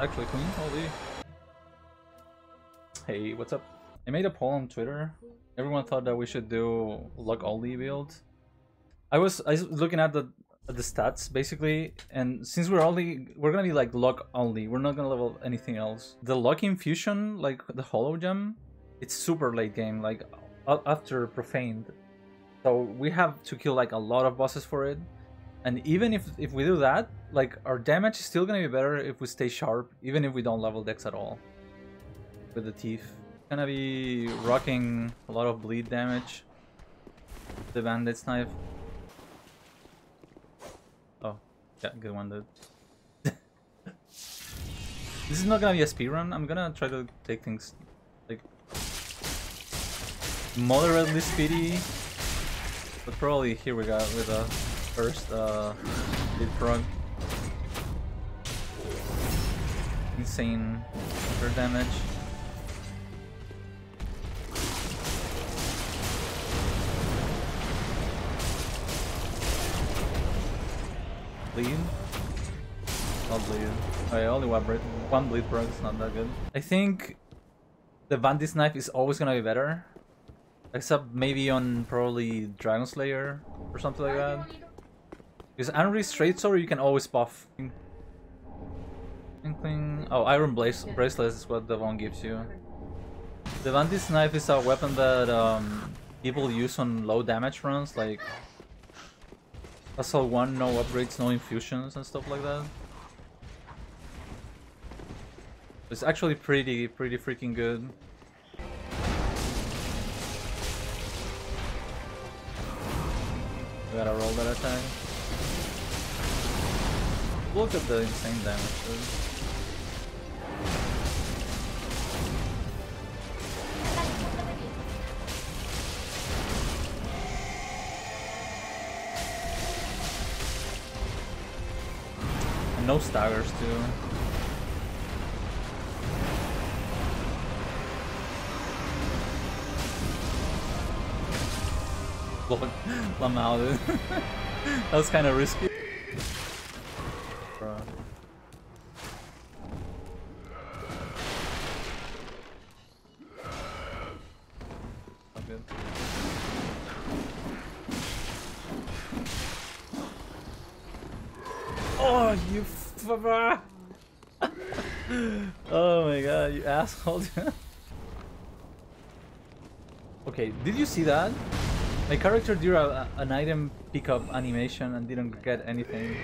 actually clean, holy. Hey, what's up? I made a poll on Twitter. Everyone thought that we should do luck only build. I was I was looking at the at the stats basically, and since we're only we're gonna be like luck only, we're not gonna level anything else. The luck infusion, like the hollow gem, it's super late game, like after profaned. So we have to kill like a lot of bosses for it. And even if if we do that, like our damage is still gonna be better if we stay sharp, even if we don't level dex at all. With the teeth. Gonna be rocking a lot of bleed damage. The bandit's knife. Oh, yeah, good one, dude. this is not gonna be a speed run. I'm gonna try to take things like moderately speedy. But probably here we go with the first uh, leapfrog. Insane counter damage. Bleed? Not bleed. Oh yeah, only one, one bleed frog is not that good. I think the bandit's knife is always gonna be better. Except maybe on probably Dragon Slayer or something like that. Because Anri Straight Sword you can always buff. Inkling. Oh, Iron Blaze Bracelet is what the one gives you. The bandit's knife is a weapon that um, people use on low damage runs, like SL1, no upgrades, no infusions and stuff like that. It's actually pretty, pretty freaking good. We gotta roll that attack. Look at the insane damage, dude. No staggers too. Look, Lamau, dude. that was kind of risky. Bro. Oh, you Oh my god, you asshole. okay, did you see that? My character did a, an item pickup animation and didn't get anything.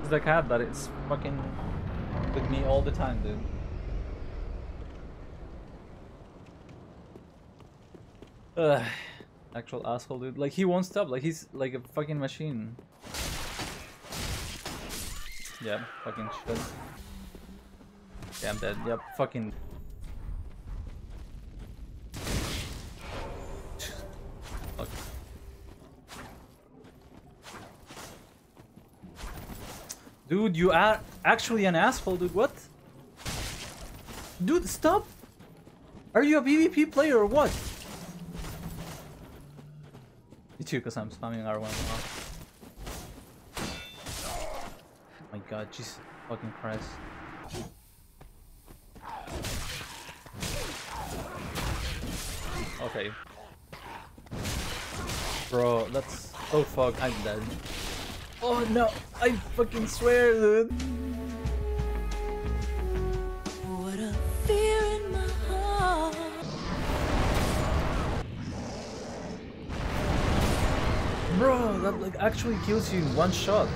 It's the cat that it's fucking with me all the time, dude. Ugh, actual asshole, dude. Like he won't stop. Like he's like a fucking machine. Yeah, fucking shit. Yeah, I'm dead. Yep, fucking. Fuck. Dude, you are actually an asshole, dude. What? Dude, stop! Are you a PvP player or what? You too, because I'm spamming R1 now. My god, Jesus fucking Christ. Okay. Bro, that's so fuck. I'm dead. Oh no, I fucking swear, dude. What a fear in my heart. Bro, that like actually kills you in one shot.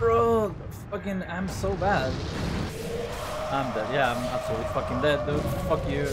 Bro, fucking, I'm so bad. I'm dead. Yeah, I'm absolutely fucking dead, dude. Fuck you.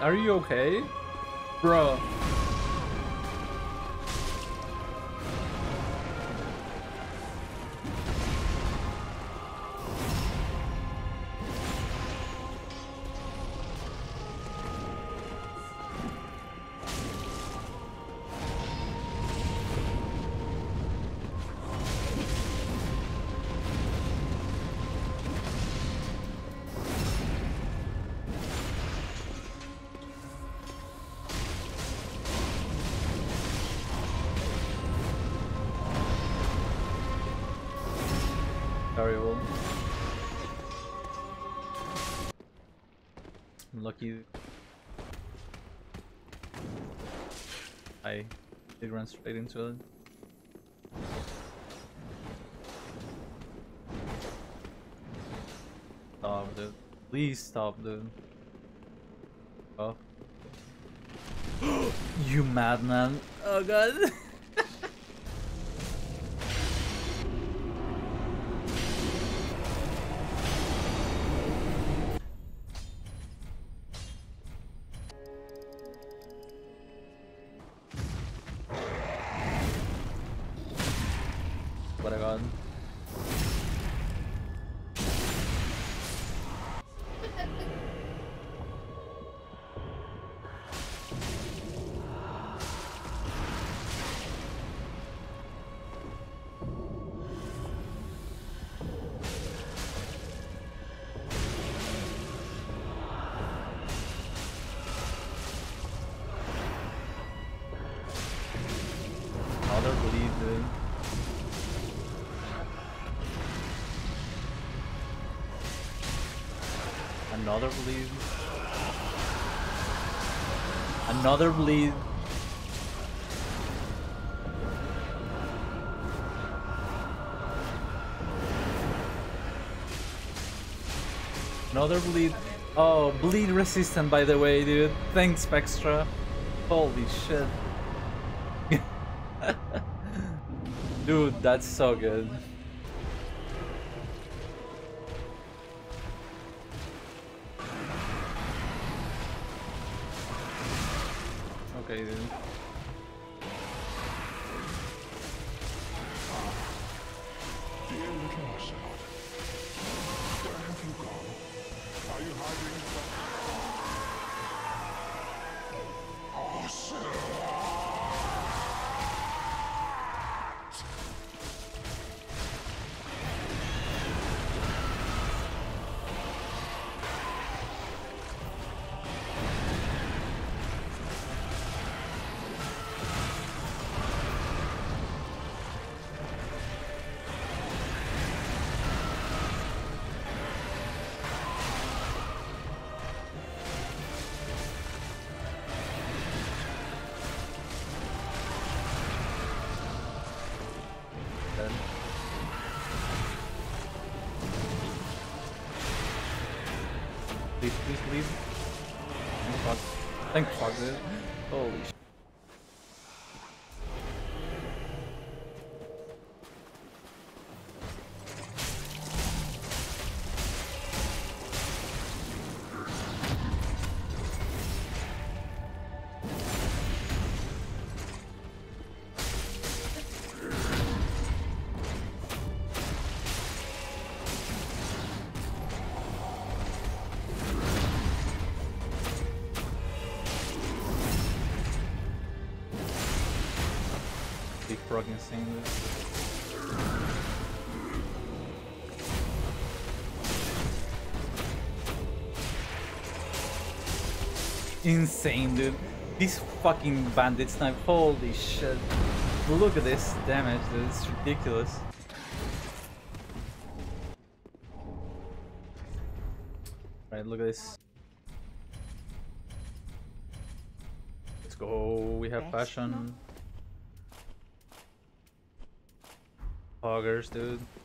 Are you okay? Bro. Lucky. I did run straight into it. Stop, dude. Please stop, dude. Oh. you madman. Oh god. Another bleed. Another bleed. Another bleed. Another bleed. Oh, bleed resistant by the way, dude. Thanks, Spextra. Holy shit. Dude, that's so good. Thank fuck, dude. Frog insane, dude. Insane, dude. These fucking bandit's knife. Holy shit. Look at this damage, dude. It's ridiculous. Right, look at this. Let's go. We have Best Hoggers, dude. Dude!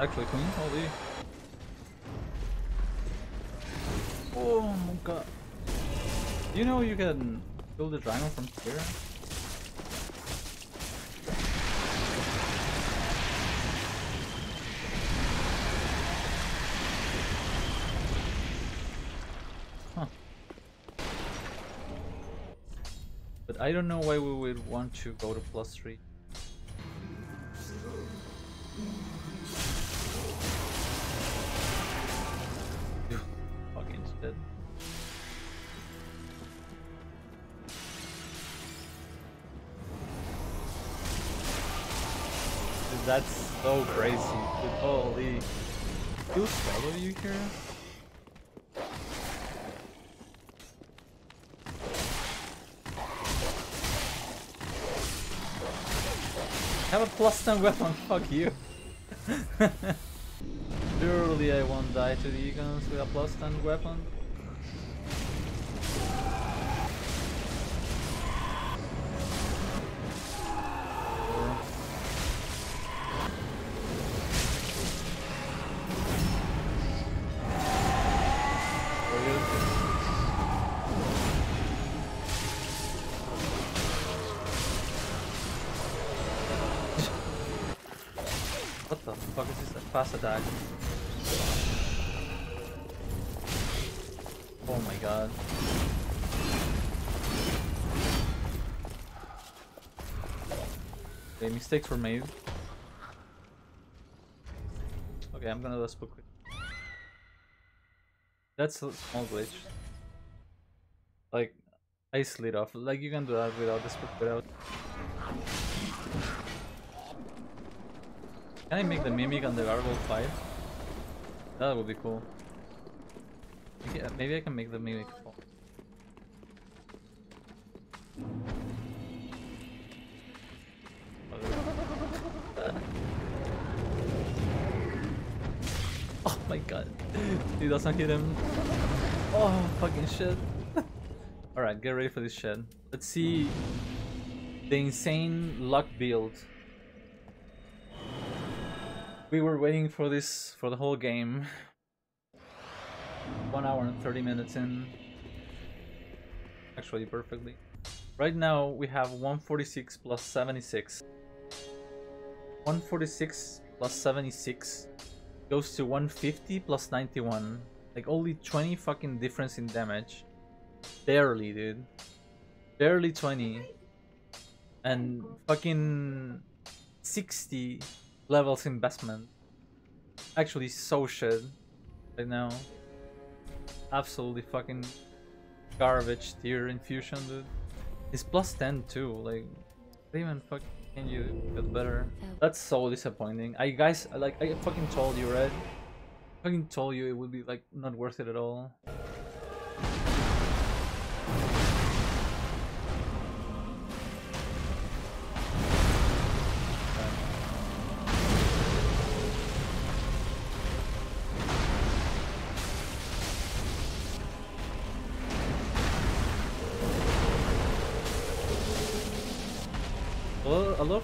actually clean, holy. Oh my god. Do you know you can build a dragon from here? I don't know why we would want to go to plus 3. Crazy. Dude, holy. He'll swallow you here? Have a plus 10 weapon, fuck you. Surely I won't die to the Egons with a plus 10 weapon. Attack. Oh my god. Okay, mistakes were made. Okay, I'm gonna just book it. That's a small glitch. Like, I slid off. Like, you can do that without this without. Can I make the mimic and the gargoyle fight? That would be cool. Maybe, uh, maybe I can make the mimic fall. Oh my god. He doesn't hit him. Oh, fucking shit. Alright, get ready for this shit. Let's see the insane luck build. We were waiting for this for the whole game. One hour and 30 minutes in. Actually, perfectly. Right now, we have 146 plus 76. 146 plus 76 goes to 150 plus 91. Like, only 20 fucking difference in damage. Barely, dude. Barely 20. And fucking 60 levels investment. Actually, so shit right now. Absolutely fucking garbage tier infusion, dude. It's plus 10 too, like, even fucking can you get better? That's so disappointing. I guys, like, I fucking told you, right? fucking told you it would be, like, not worth it at all.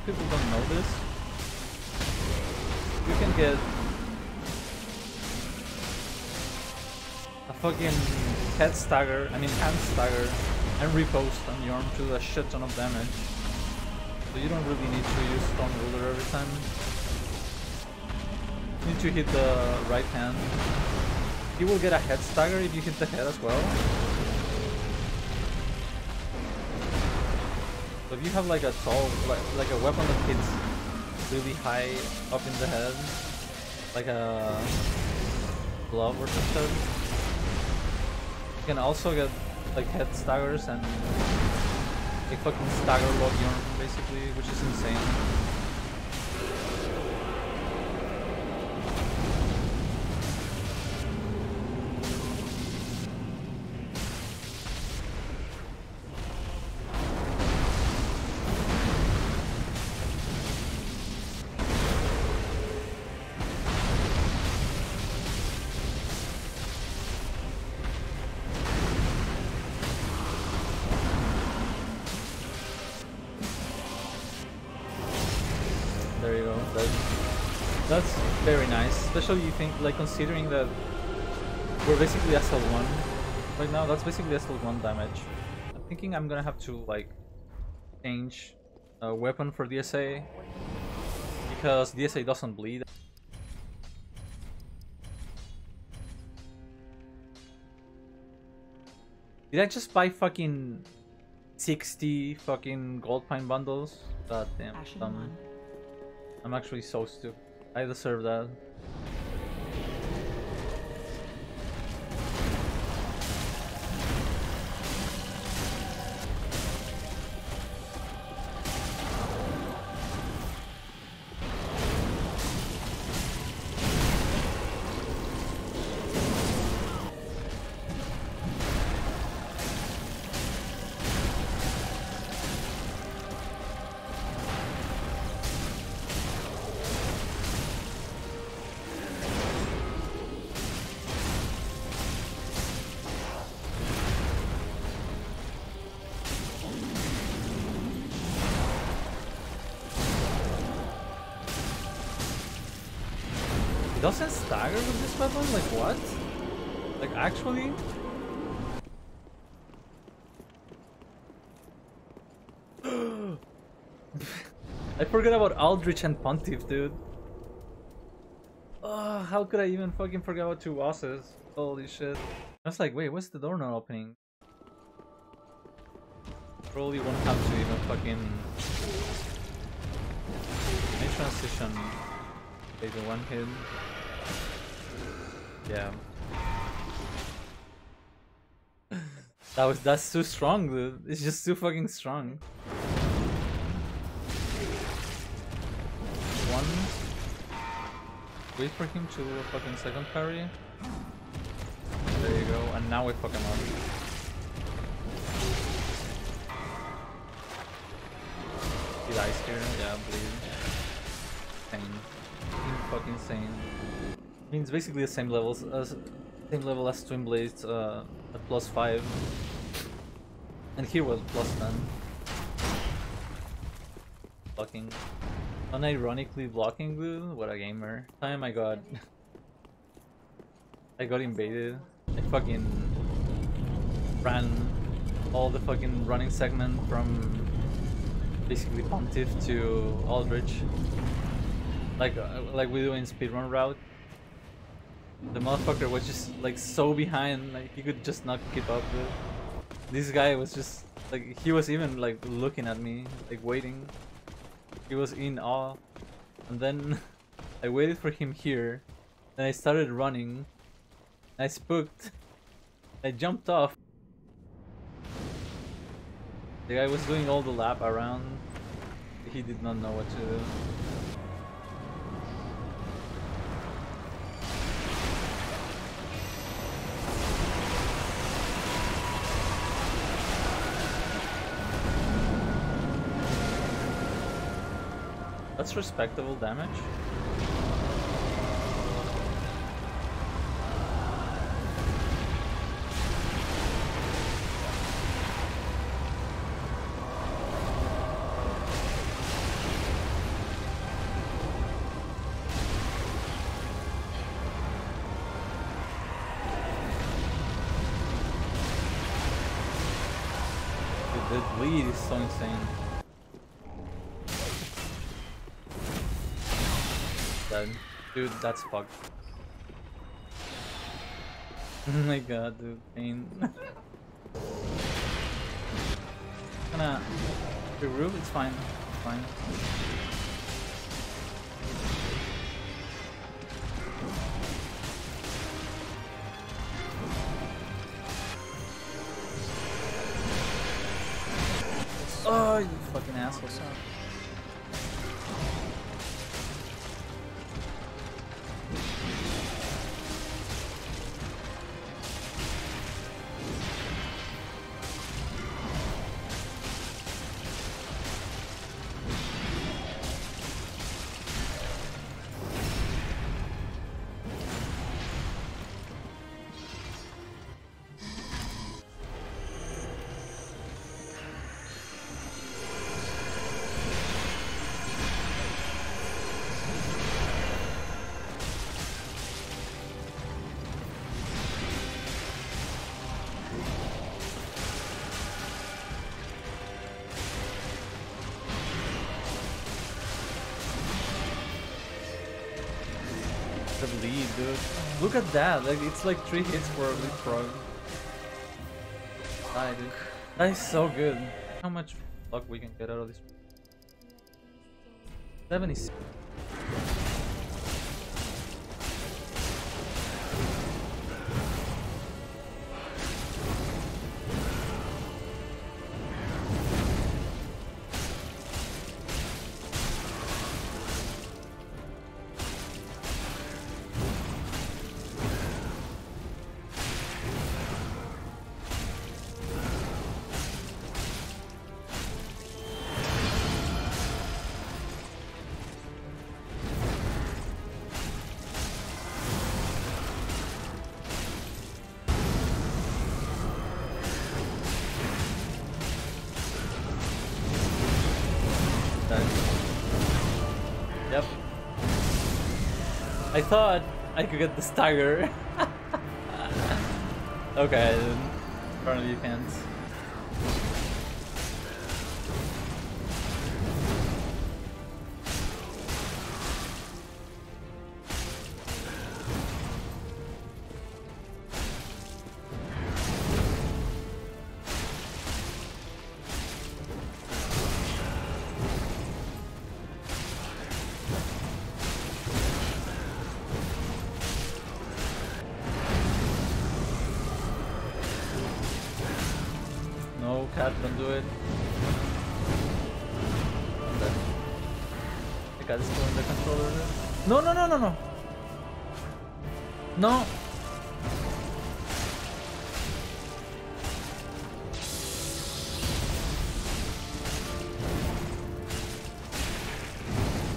People don't know this. You can get a fucking head stagger, I mean hand stagger, and riposte on your arm to a shit ton of damage. So you don't really need to use Storm Ruler every time. You need to hit the right hand. You will get a head stagger if you hit the head as well. So if you have like a tall, like, like a weapon that hits really high up in the head, like a glove or something, you can also get like head staggers and a fucking stagger log basically, which is insane. Think like considering that we're basically SL1 right now. That's basically SL1 damage. I'm thinking I'm gonna have to like change a weapon for DSA because DSA doesn't bleed. Did I just buy fucking 60 fucking gold pine bundles? God damn. I'm actually so stupid. I deserve that. Doesn't stagger with this weapon? Like what? Like actually? I forgot about Aldrich and Pontiff, dude. Oh, how could I even fucking forget about two bosses? Holy shit. I was like, wait, what's the door not opening? Probably won't have to even fucking... Transition. Take one hit. Yeah. That was that's too strong, dude. It's just too fucking strong. One. Wait for him to a fucking second parry. There you go, and now we fuck him up. He dies here, yeah, bleed. Insane. Fucking insane. I mean, it's basically the same levels as same level as Twin Blades uh, at plus five, and here was plus ten. Blocking, unironically blocking glue. What a gamer! Time I got, I got invaded. I fucking ran all the fucking running segment from basically Pontiff to Aldrich. Like uh, like we do in speedrun route. The motherfucker was just like so behind, like he could just not keep up with. This guy was just like he was even like looking at me, like waiting. He was in awe. And then I waited for him here. Then I started running. I spooked. I jumped off. The guy was doing all the lap around. He did not know what to do. That's respectable damage. The bleed is so insane. Dude, that's fucked. oh my god, dude, pain. gonna roof—it's fine. It's fine. Look at that. Like it's like three hits for a leapfrog. Die, dude. That is so good. How much luck we can get out of this? 76. Thought I could get the tiger. okay. Apparently you can't. No, cat, don't do it. Dead. The cat is pulling the controller. No, no, no, no, no. No.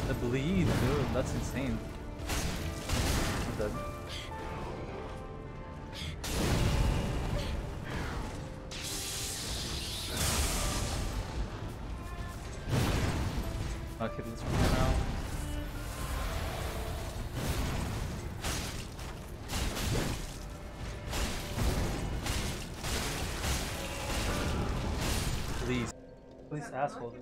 The bleed, dude, that's insane. Asshole.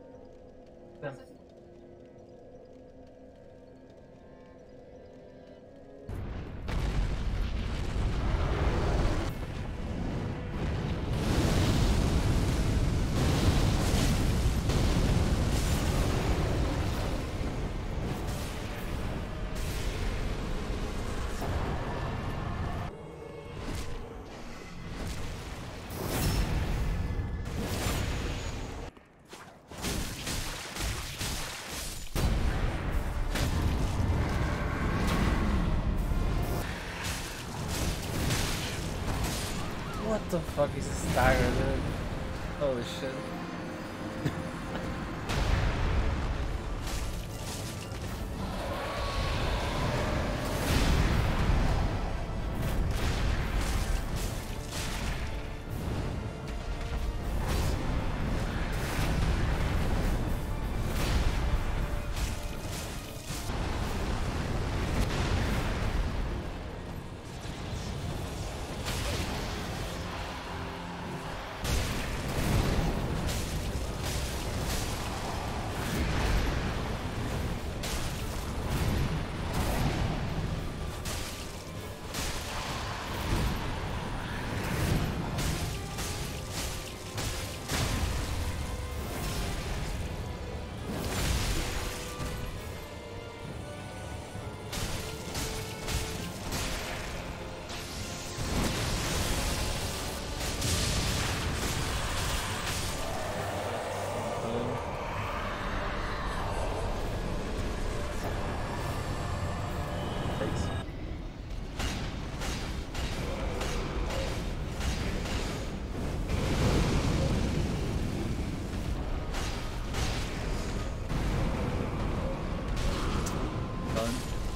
The fuck is this stagger, dude? Holy shit.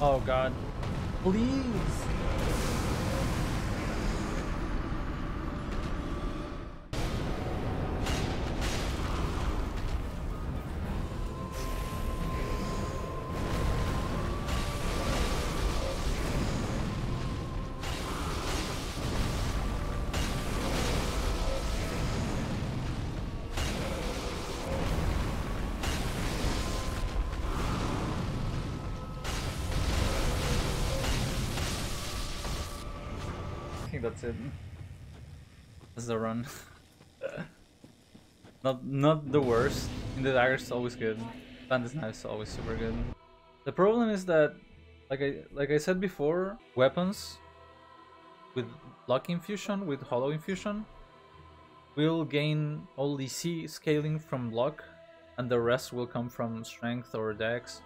Oh god. Please. Think that's it. That's the run. not not the worst. In the dagger is always good. Bandit's knife's always super good. The problem is that, like I like I said before, weapons with Luck Infusion, with Hollow Infusion, will gain all DC scaling from Luck, and the rest will come from Strength or Dex.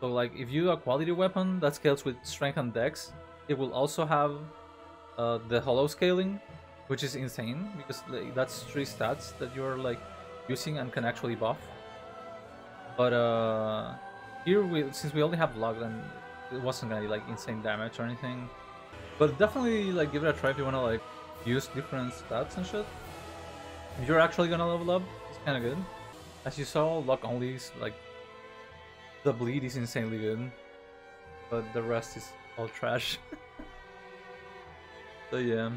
So like, if you a quality weapon that scales with Strength and Dex, it will also have uh, the Hollow scaling, which is insane, because like, that's three stats that you're like using and can actually buff. But uh, here, we, since we only have Luck, then it wasn't gonna be like insane damage or anything. But definitely like give it a try if you wanna like use different stats and shit. If you're actually gonna level up, it's kind of good. As you saw, luck only is like the bleed is insanely good, but the rest is all trash. so yeah,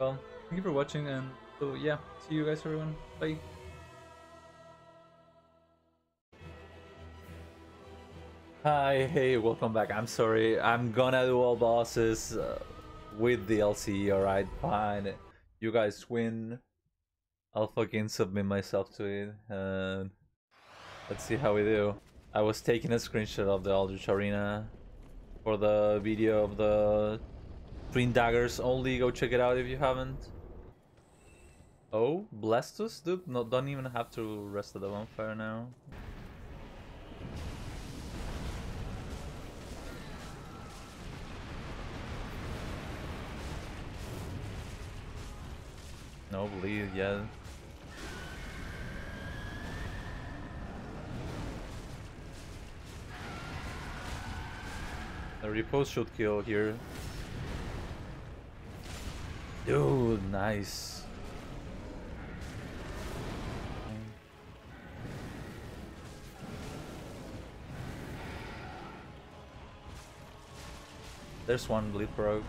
well, thank you for watching, and so yeah, see you guys, everyone. Bye. Hi, hey, welcome back. I'm sorry, I'm gonna do all bosses uh, with DLC. All right, fine. You guys win. I'll fucking submit myself to it and let's see how we do. I was taking a screenshot of the Aldrich Arena for the video of the Twin Daggers only. Go check it out if you haven't. Oh, Blastus? Dude, no, don't even have to rest at the bonfire now. No bleed yet. The riposte should kill here. Dude, nice. There's one bleed proc.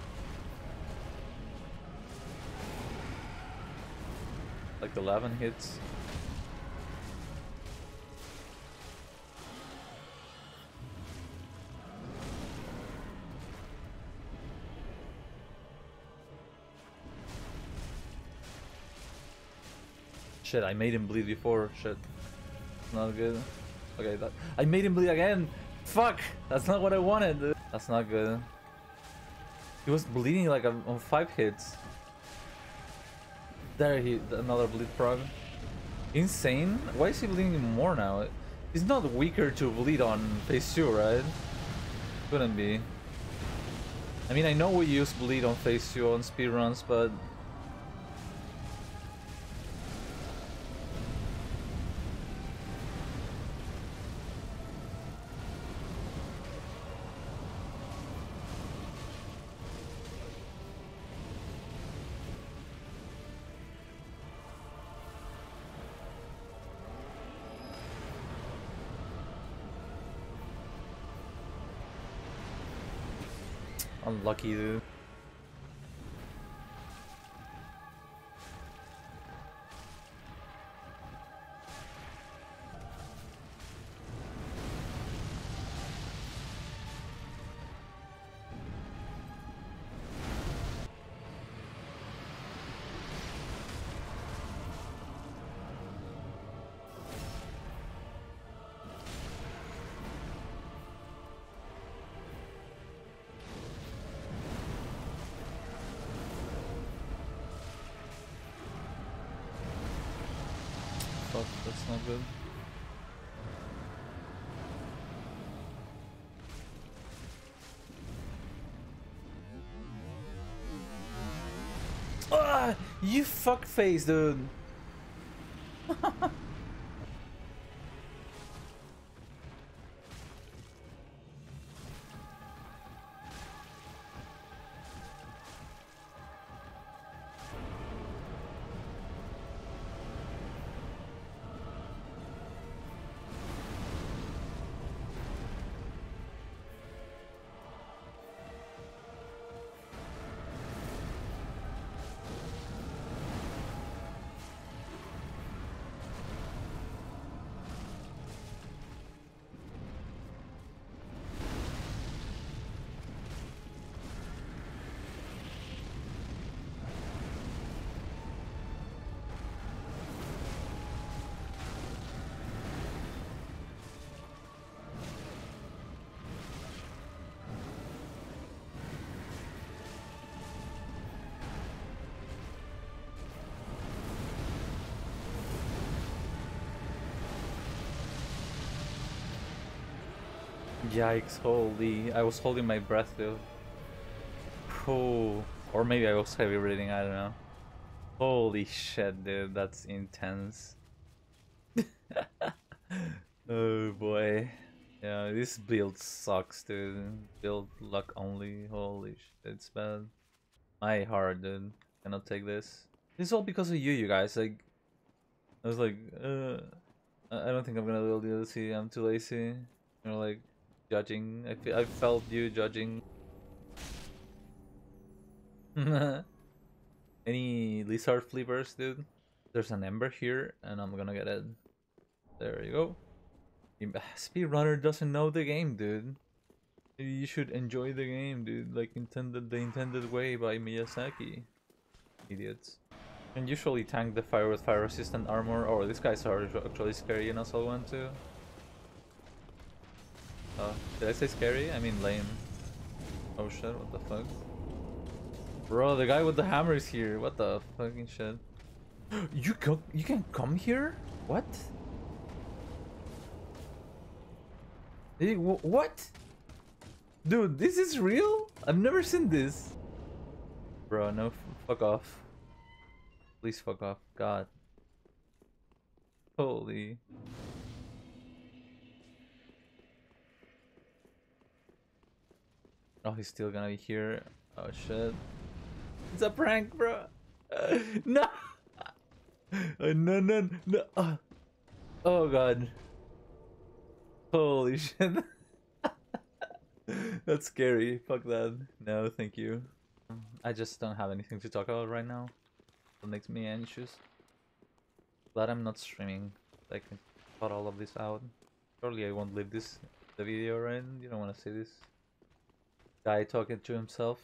Like 11 hits. Shit, I made him bleed before. Shit. Not good. Okay, that I made him bleed again! Fuck! That's not what I wanted. That's not good. He was bleeding like on five hits. There he another bleed proc. Insane? Why is he bleeding more now? He's not weaker to bleed on phase 2, right? Couldn't be. I mean I know we use bleed on phase 2 on speedruns, but Unlucky, You fuck face, dude. Yikes, holy. I was holding my breath, dude. Oh. Or maybe I was heavy reading, I don't know. Holy shit, dude, that's intense. oh boy. Yeah, this build sucks, dude. Build luck only. Holy shit, it's bad. My heart, dude. Cannot take this. This is all because of you, you guys. Like, I was like, uh, I don't think I'm gonna build DLC. I'm too lazy. You know, like, judging. I, fe I felt you judging. Any Lizard flippers, dude? There's an Ember here, and I'm gonna get it. There you go. Speedrunner doesn't know the game, dude. You should enjoy the game, dude. Like intended the intended way by Miyazaki. Idiots. And usually tank the fire with fire resistant armor. Oh, these guys are actually scary in SL1 too. Oh, did I say scary? I mean lame. Oh shit, what the fuck? Bro, the guy with the hammer is here. What the fucking shit? You go you can come here? What? Hey, wh- what? Dude, this is real? I've never seen this. Bro, no, fuck off. Please fuck off. God. Holy. Oh, he's still gonna be here. Oh shit. It's a prank, bro. Uh, no. Uh, no, no, no. Uh. Oh god. Holy shit. That's scary. Fuck that. No, thank you. I just don't have anything to talk about right now. That makes me anxious. Glad I'm not streaming. I can cut all of this out. Surely I won't leave this the video, right? You don't want to see this guy talking to himself,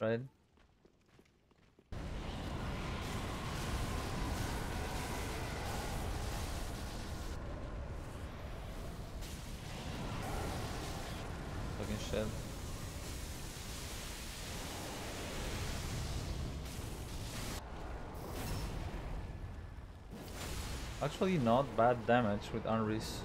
right? Fucking shit. Actually not bad damage with Unreese.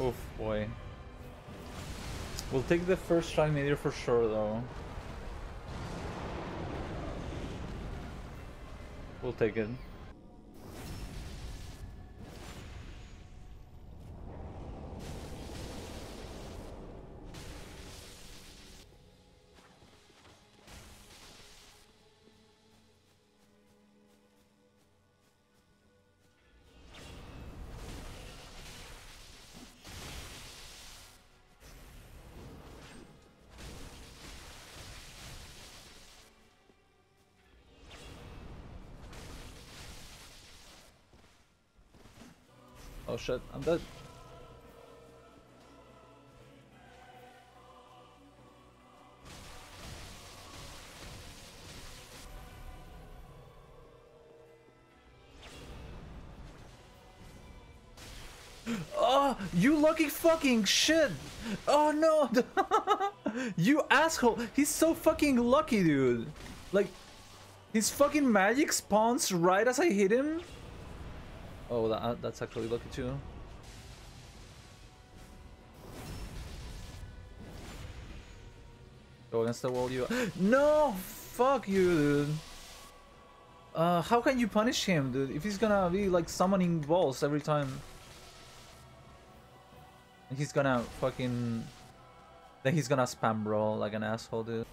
Oof, boy. We'll take the first meteor for sure, though. We'll take it. Oh shit, I'm dead. Oh, you lucky fucking shit! Oh no! you asshole! He's so fucking lucky, dude! Like, his fucking magic spawns right as I hit him? Oh, that, uh, that's actually lucky too. Go against the wall, you. No! Fuck you, dude! Uh, how can you punish him, dude? If he's gonna be like summoning balls every time. He's gonna fucking... Then he's gonna spam roll like an asshole, dude.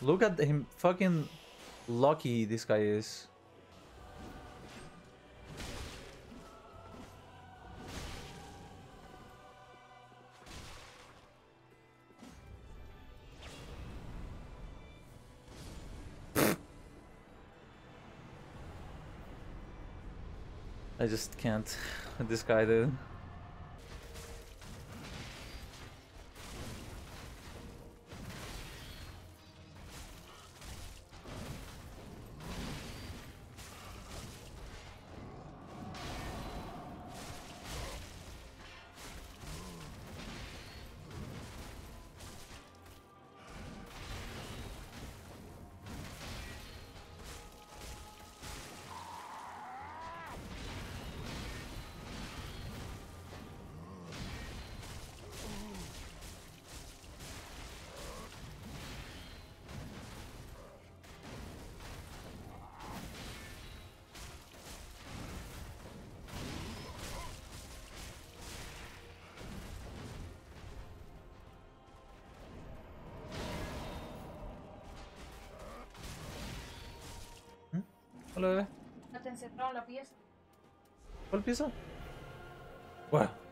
Look at him fucking lucky this guy is. I just can't. This guy, dude. Hola, bebé. No te encerraron la pieza. ¿Cuál pieza? Bueno.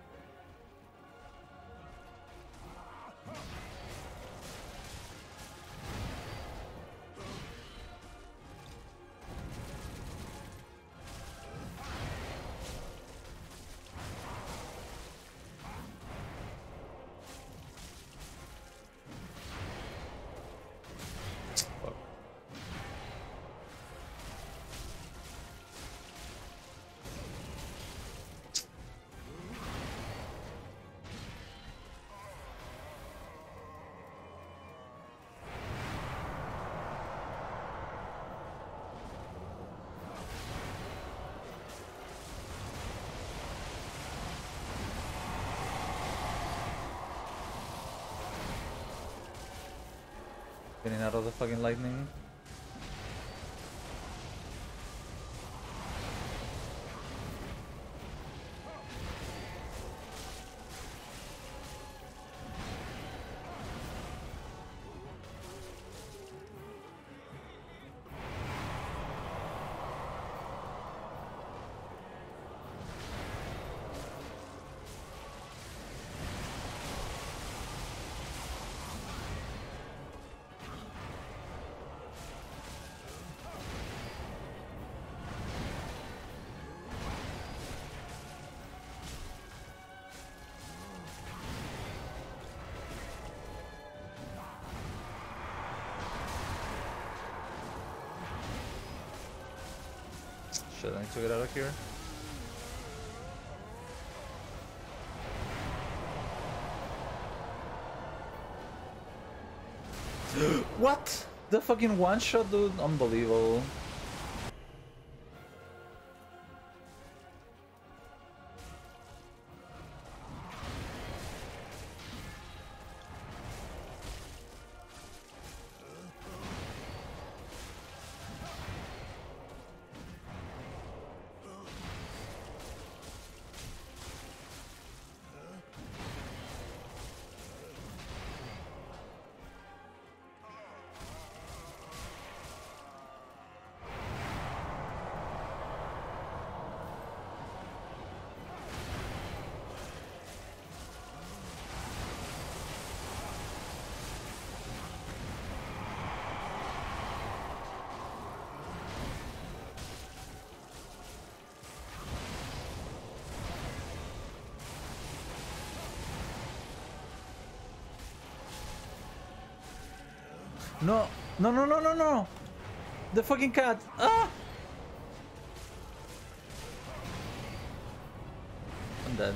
Getting out of the fucking lightning. Need to get out of here. what? The fucking one shot, dude? Unbelievable. No, no, no, no, no, no! The fucking cat! Ah! I'm dead.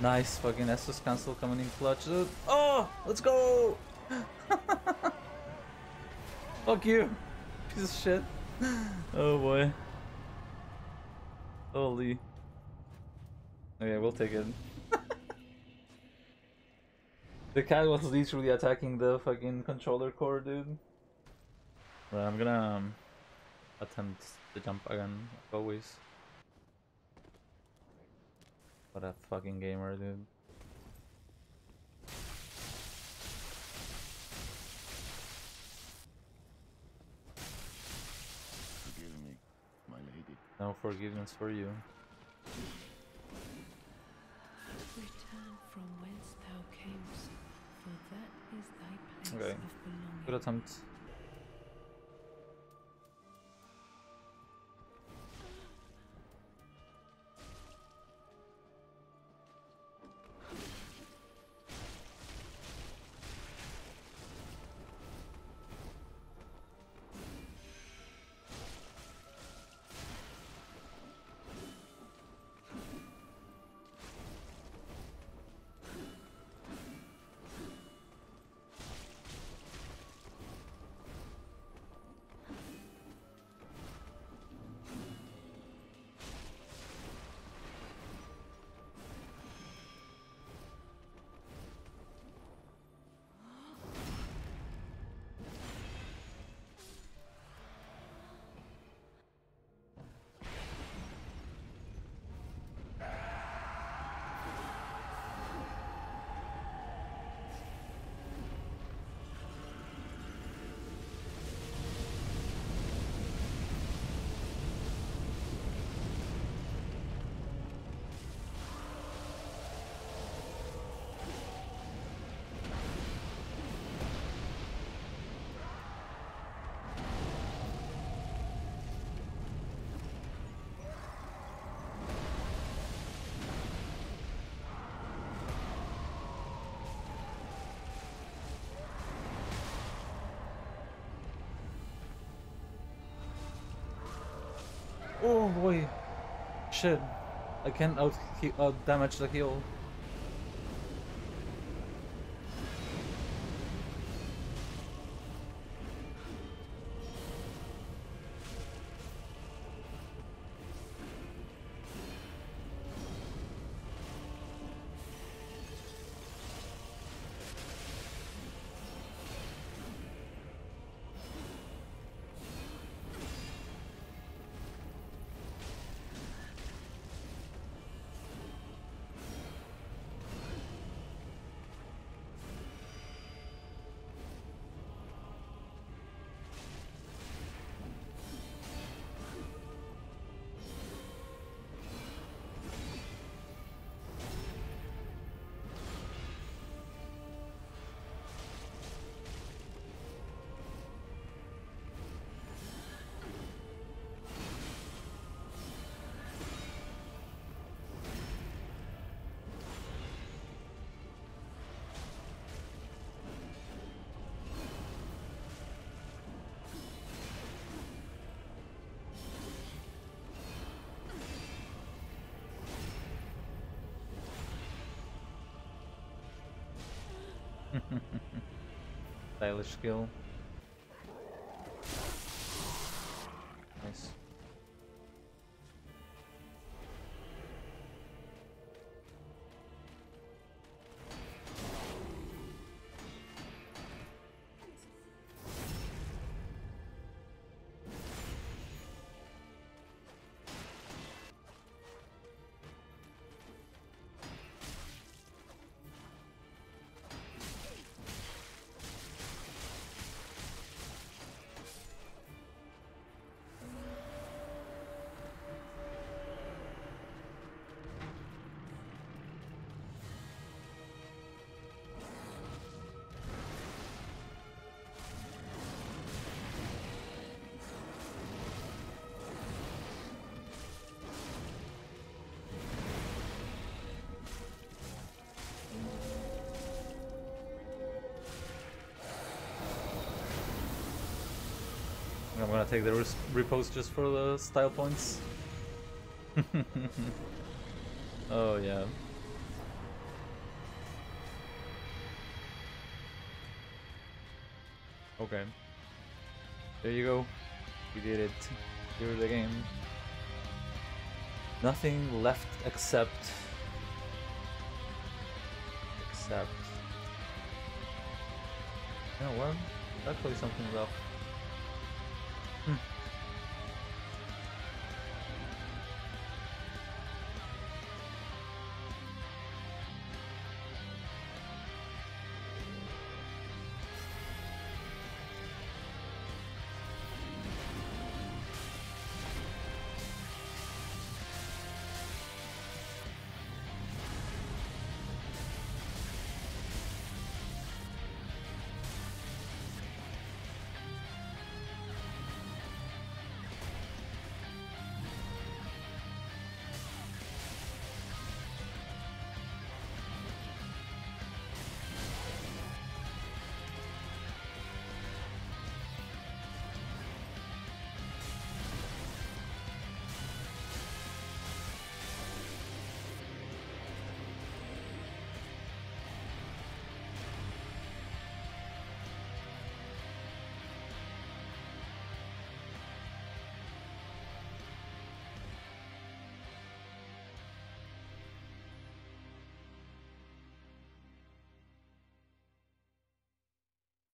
Nice fucking Estus cancel coming in clutch. dude. Oh, let's go! Fuck you, piece of shit. Oh boy. Holy. Okay, we'll take it. the cat was literally attacking the fucking controller core, dude. Right, I'm gonna um, attempt the jump again, like always. What a fucking gamer, dude. Forgive me, my lady. No forgiveness for you. Good attempt. Oh boy. Shit. I can't out, out uh, damage the heal. Stylish skill. gonna take the riposte just for the style points. oh yeah. Okay. There you go. We did it. Here's the game. Nothing left except except you know what? Actually something left.